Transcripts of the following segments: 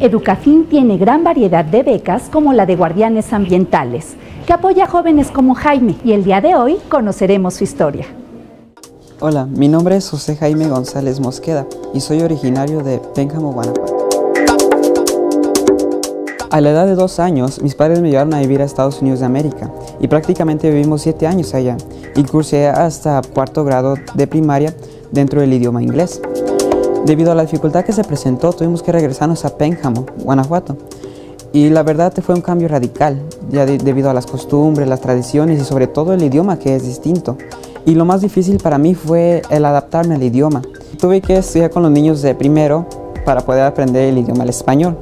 Educafin tiene gran variedad de becas como la de Guardianes Ambientales, que apoya a jóvenes como Jaime y el día de hoy conoceremos su historia. Hola, mi nombre es José Jaime González Mosqueda y soy originario de Pénjamo, Guanajuato. A la edad de dos años, mis padres me llevaron a vivir a Estados Unidos de América y prácticamente vivimos siete años allá y cursé hasta cuarto grado de primaria dentro del idioma inglés. Debido a la dificultad que se presentó, tuvimos que regresarnos a Pénjamo, Guanajuato. Y la verdad fue un cambio radical, ya debido a las costumbres, las tradiciones y sobre todo el idioma que es distinto. Y lo más difícil para mí fue el adaptarme al idioma. Tuve que estudiar con los niños de primero para poder aprender el idioma el español.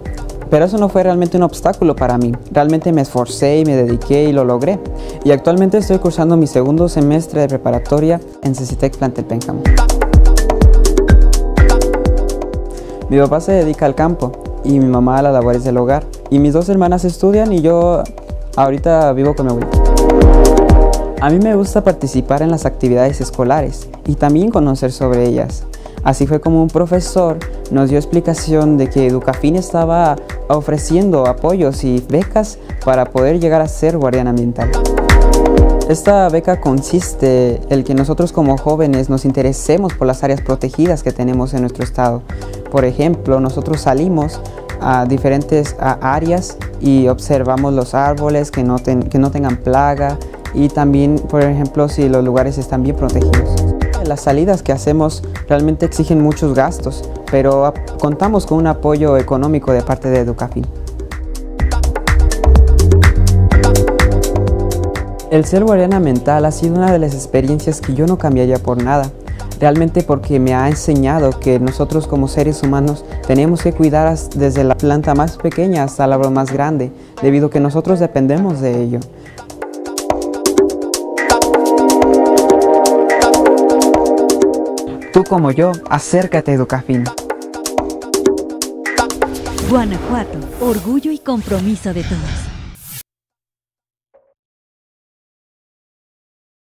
Pero eso no fue realmente un obstáculo para mí. Realmente me esforcé y me dediqué y lo logré. Y actualmente estoy cursando mi segundo semestre de preparatoria en Cecitec Plantel Pénjamo. Mi papá se dedica al campo y mi mamá a las labores del hogar. Y mis dos hermanas estudian y yo ahorita vivo con mi abuelita. A mí me gusta participar en las actividades escolares y también conocer sobre ellas. Así fue como un profesor nos dio explicación de que Educafin estaba ofreciendo apoyos y becas para poder llegar a ser guardián ambiental. Esta beca consiste en que nosotros como jóvenes nos interesemos por las áreas protegidas que tenemos en nuestro estado. Por ejemplo, nosotros salimos a diferentes áreas y observamos los árboles que no, que no tengan plaga y también, por ejemplo, si los lugares están bien protegidos. Las salidas que hacemos realmente exigen muchos gastos, pero contamos con un apoyo económico de parte de Educafin. El ser guardiana mental ha sido una de las experiencias que yo no cambiaría por nada, realmente porque me ha enseñado que nosotros como seres humanos tenemos que cuidar desde la planta más pequeña hasta la más grande, debido a que nosotros dependemos de ello. Tú como yo, acércate a Educafin. Guanajuato, orgullo y compromiso de todos.